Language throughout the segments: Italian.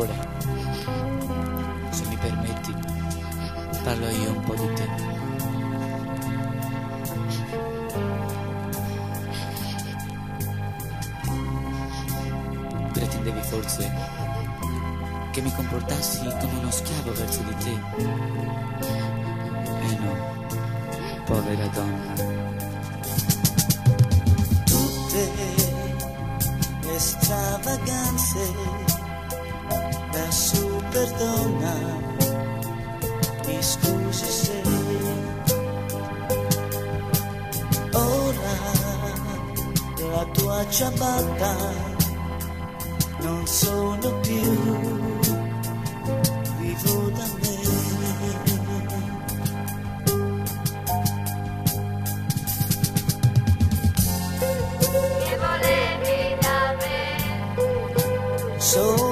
Ora, se mi permetti, parlo io un po' di te. Pretendevi forse che mi comportassi come uno schiavo verso di te? Eh no, povera donna. Tutte le stravaganze da superdonna, ti scusi se ora la tua ciabatta non sono più vivo da me. Che volevi da me? Solo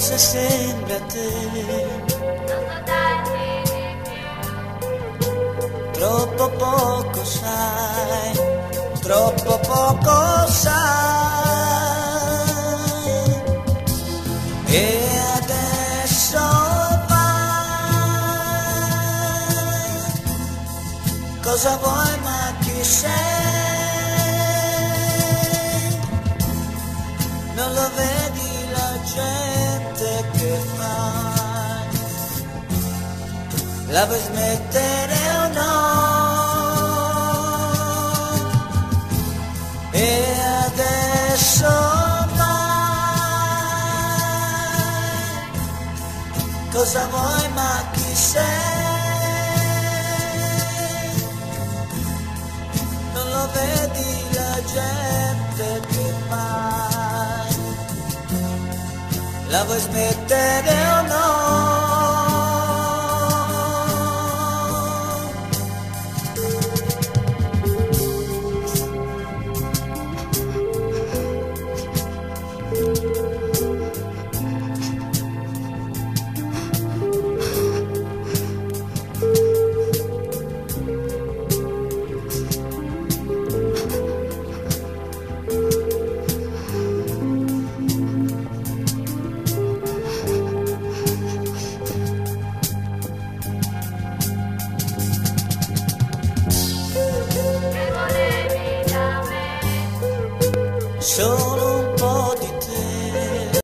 forse sembra a te troppo poco sai, troppo poco sai. E adesso vai, cosa vuoi ma chi sei? Non lo vedi La vuoi smettere o no? E adesso vai, cosa vuoi ma chi sei? Non lo vedi la gente che fai? La vuoi smettere o no? Solo un po' di te,